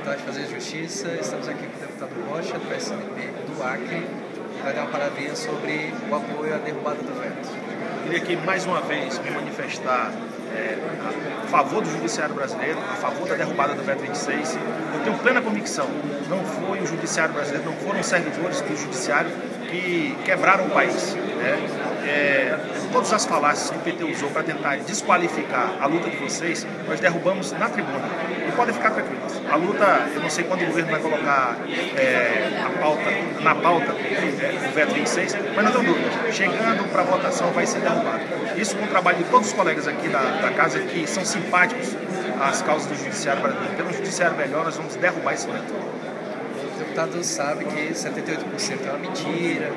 boa tarde, Fazer Justiça. Estamos aqui com o deputado Rocha, do PSDB do Acre, que vai dar uma palavrinha sobre o apoio à derrubada do veto. Queria aqui mais uma vez me manifestar é, a favor do judiciário brasileiro, a favor da derrubada do veto 26. Eu tenho plena convicção, não foi o judiciário brasileiro, não foram servidores do judiciário que quebraram o país. Né? É, todas as falácias que o PT usou para tentar desqualificar a luta de vocês, nós derrubamos na tribuna. E podem ficar tranquilos. A luta, eu não sei quando o governo vai colocar é, a pauta, na pauta é, o veto 26, mas não tenho dúvida. Chegando para a votação vai ser derrubado. Isso com o trabalho de todos os colegas aqui da, da casa que são simpáticos às causas do judiciário brasileiro. Pelo judiciário melhor, nós vamos derrubar esse veto. O deputado sabe que 78% é uma mentira,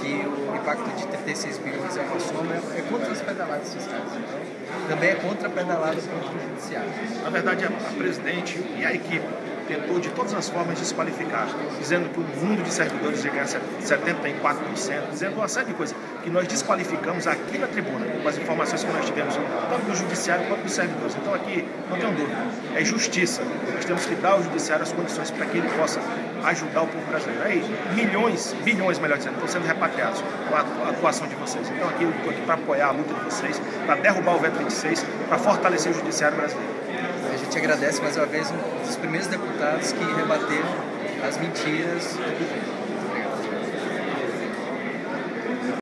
que o impacto de 36 bilhões é uma soma, é contra as pedaladas fiscais. Então, também é contra a pedalada contra o judiciário. Na verdade, a, a presidente e a equipe tentou de todas as formas desqualificar, dizendo que o mundo de servidores ia ganhar 74%, dizendo uma série de coisas que nós desqualificamos aqui na tribuna, com as informações que nós tivemos, tanto do judiciário quanto dos servidores. Então aqui, não tenho dúvida, é justiça. Nós temos que dar ao judiciário as condições para que ele possa ajudar o povo brasileiro. Aí, milhões, bilhões, melhor dizendo, estão sendo repatriados com a atuação de vocês. Então aqui eu estou aqui para apoiar a luta de vocês, para derrubar o veto 26, para fortalecer o judiciário brasileiro. A gente agradece mais uma vez um dos primeiros deputados que rebateram as mentiras do governo.